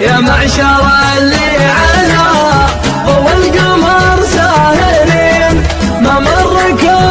يا معشر اللي على ضوء القمر ساهرين ما مركم